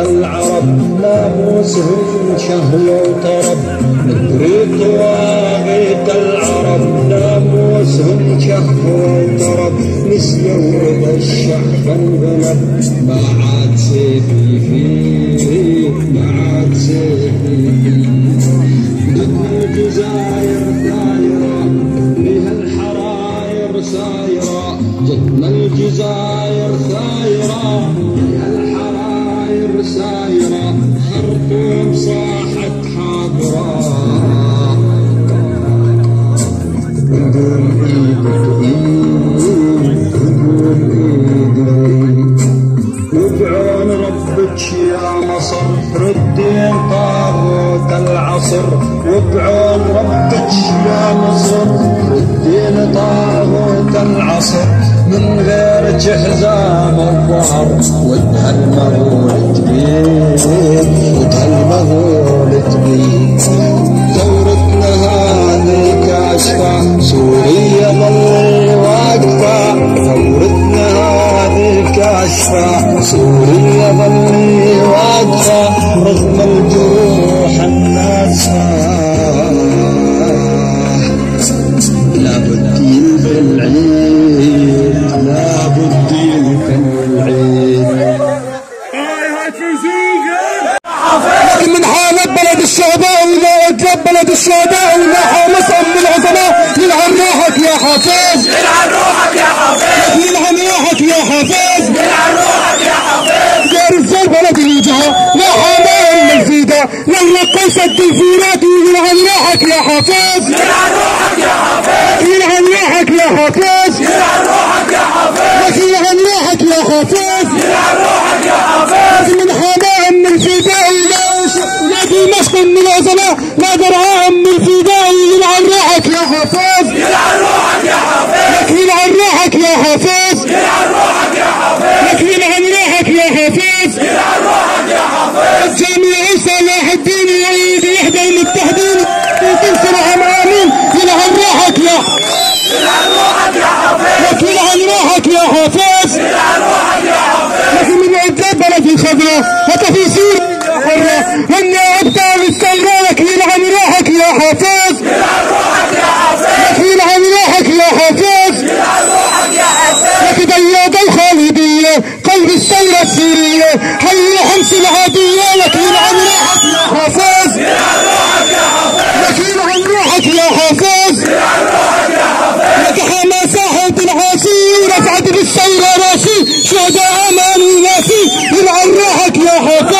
العرب ناموسهم شهل وطرب مدري طواغيت العرب ناموسهم شهل وطرب نسيوا ذا الشعب انغلب ما عاد سيفي فيه ما عاد سيفي. فيه ضد الجزائر ثايرة بها الحراير سايرة. جدنا الجزائر ثايرة بها الحراير سايرة. خرطوم صاحت العصر وبعون ربك يا مصر ردين طاغوت العصر من غير جهزام الظهر. وجه المغول تبيك وجه المغول تبيك ثورتنا هذه كاشفة سوريا ظل واقفة. ثورتنا هذه كاشفة سوريا ظل أجلب بلد الشهداء ولا حامس أم العظماء يلعن روحك يا حافظ. يلعن روحك يا حافظ. يلعن روحك يا حافظ. يلعن روحك يا حافظ. يا رجال بلد الوجهة لا أم الفيدة لما قيست الفيرات يلعن روحك يا حافظ. يلعن روحك يا حافظ. يلعن روحك يا حافظ. يلعن روحك يا حافظ. يلعن روحك يا حافظ. يلعن روحك يا حافظ من حماء أم الفداء لا لا في مسكن من العظماء لا درعاء أم الفداء يلعن روحك يا حافظ يلعن روحك يا حافظ يلعن روحك يا حافظ يلعن روحك يا حافظ يلعن روحك يا حافظ يلعن روحك يا حافظ جميع صلاح الدين يعيد يحدى المتحدين وتنصر عن آمين يلعن روحك يا يلعن روحك يا حافظ يلعن روحك يا حافظ لكن من عداد بلد الخضراء وتفي سوريا حرة هن أبطال الثورة لك يلعن روحك يا حافظ يلعن روحك يا حافظ. يلعن روحك يا حافظ يلعن روحك يا حافظ. لك بياض الخالدية. قلب الثورة السورية حي حمص العادية لك يلعن روحك يا حافظ يلعن روحك يا حافظ لك يلعن روحك يا حافظ يلعن روحك يا حافظ لك حماس حوت العاصي رفعت بالثورة شهداء أمان وناسي يلعن روحك يا حافظ